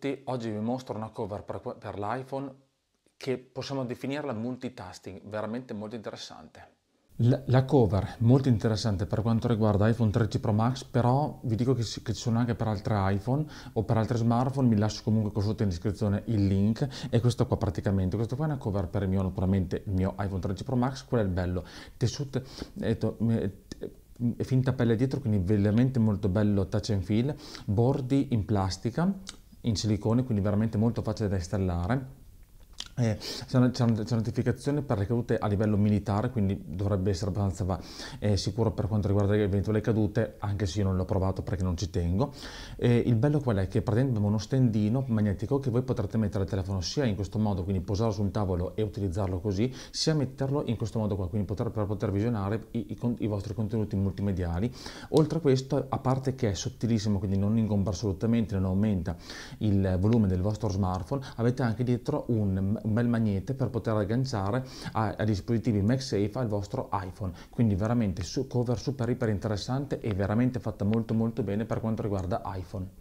tutti, oggi vi mostro una cover per, per l'iPhone che possiamo definirla multitasking, veramente molto interessante. La, la, cover molto interessante per quanto riguarda iPhone 13 Pro Max, però vi dico che, ci sono anche per altri iPhone o per altri smartphone, mi lascio comunque qua sotto in descrizione il link e questo qua praticamente, questo qua è una cover per il mio, naturalmente il mio iPhone 13 Pro Max, quello è il bello, tessuto, finta pelle dietro, quindi veramente molto bello touch and feel, bordi in plastica, in silicone, quindi veramente molto facile da installare eh, c'è, una, c'è, una, notificazione per le cadute a livello militare, quindi dovrebbe essere abbastanza eh, sicuro per quanto riguarda le eventuali cadute, anche se io non l'ho provato perché non ci tengo. Eh, il bello qual è? Che praticamente abbiamo uno stendino magnetico che voi potrete mettere al telefono sia in questo modo, quindi posarlo sul tavolo e utilizzarlo così, sia metterlo in questo modo qua, quindi poter, per poter visionare i, i, i, vostri contenuti multimediali. Oltre a questo, a parte che è sottilissimo, quindi non ingombra assolutamente, non aumenta il volume del vostro smartphone, avete anche dietro un un bel magnete per poter agganciare ai, ai dispositivi MagSafe al vostro iPhone. Quindi veramente su, cover super iper interessante e veramente fatta molto molto bene per quanto riguarda iPhone.